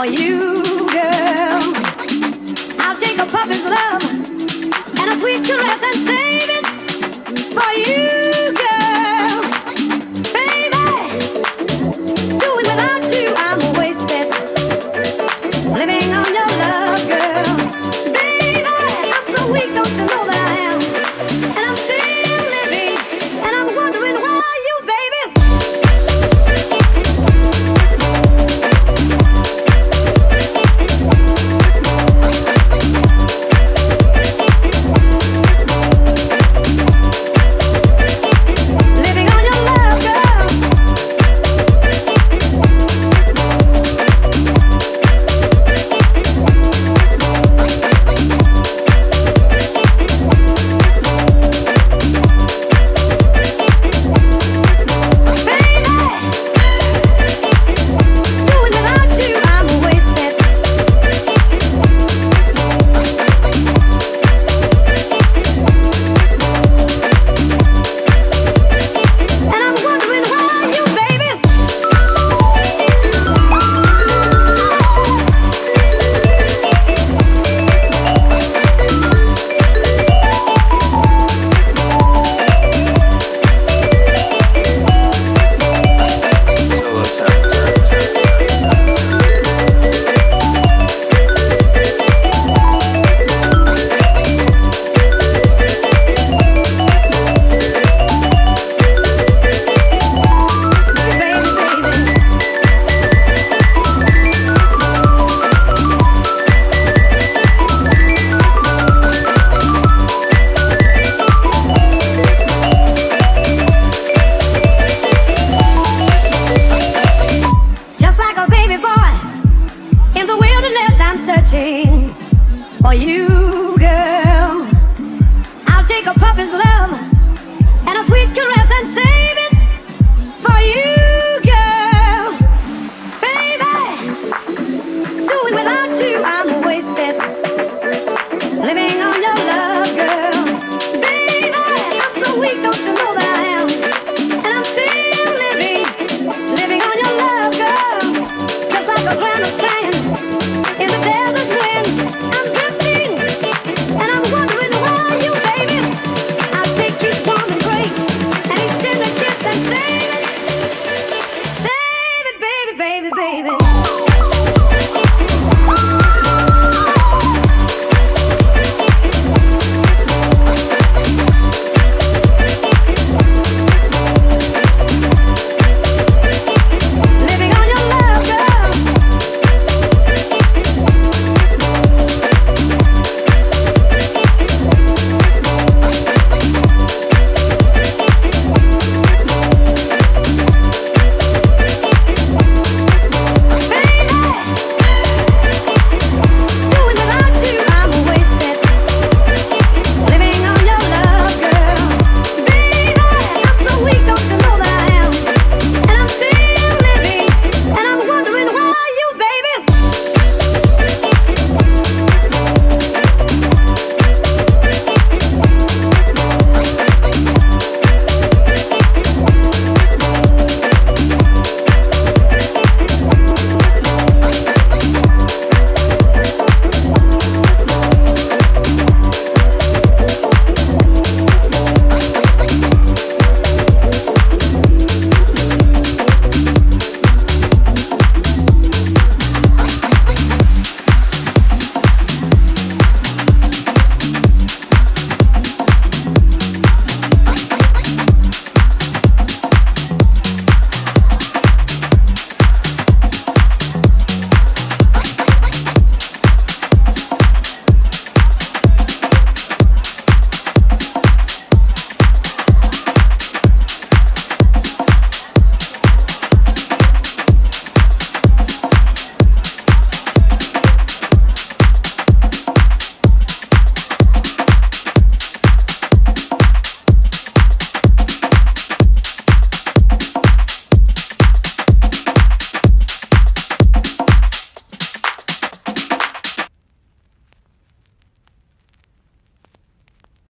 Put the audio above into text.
Are you? I'm searching for you, girl. I'll take a puppy's love and a sweet caress and save it.